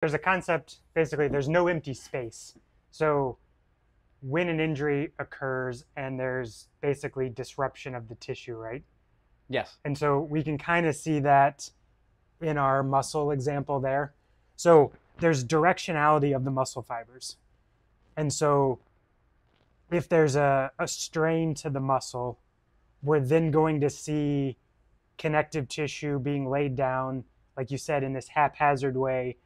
there's a concept basically there's no empty space. So when an injury occurs and there's basically disruption of the tissue right? Yes. and so we can kind of see that in our muscle example there. So there's directionality of the muscle fibers. And so if there's a, a strain to the muscle we're then going to see connective tissue being laid down like you said in this haphazard way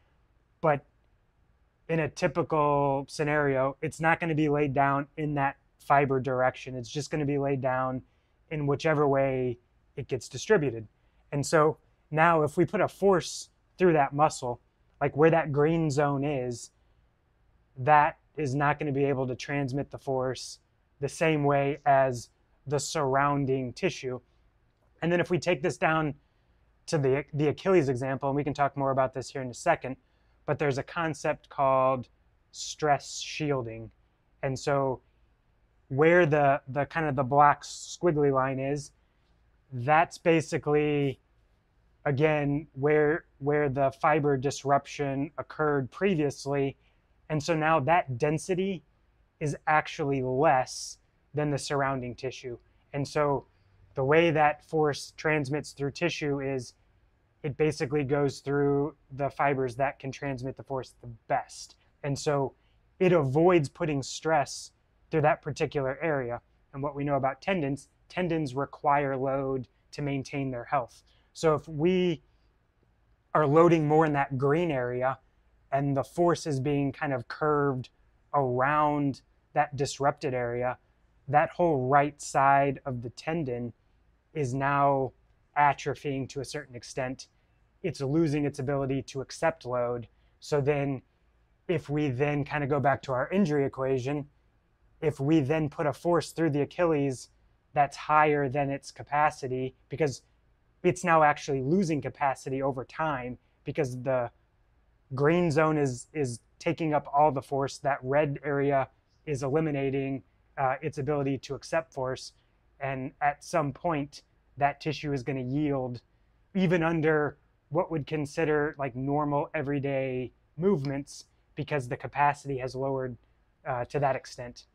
but in a typical scenario, it's not going to be laid down in that fiber direction. It's just going to be laid down in whichever way it gets distributed. And so now, if we put a force through that muscle, like where that green zone is, that is not going to be able to transmit the force the same way as the surrounding tissue. And then if we take this down to the, the Achilles example, and we can talk more about this here in a second, but there's a concept called stress shielding. And so where the, the kind of the black squiggly line is, that's basically again where where the fiber disruption occurred previously. And so now that density is actually less than the surrounding tissue. And so the way that force transmits through tissue is it basically goes through the fibers that can transmit the force the best. And so it avoids putting stress through that particular area. And what we know about tendons, tendons require load to maintain their health. So if we are loading more in that green area and the force is being kind of curved around that disrupted area, that whole right side of the tendon is now atrophying to a certain extent. It's losing its ability to accept load. So then, if we then kind of go back to our injury equation, if we then put a force through the Achilles that's higher than its capacity, because it's now actually losing capacity over time because the green zone is is taking up all the force that red area is eliminating uh, its ability to accept force and at some point that tissue is going to yield even under what would consider like normal everyday movements because the capacity has lowered uh, to that extent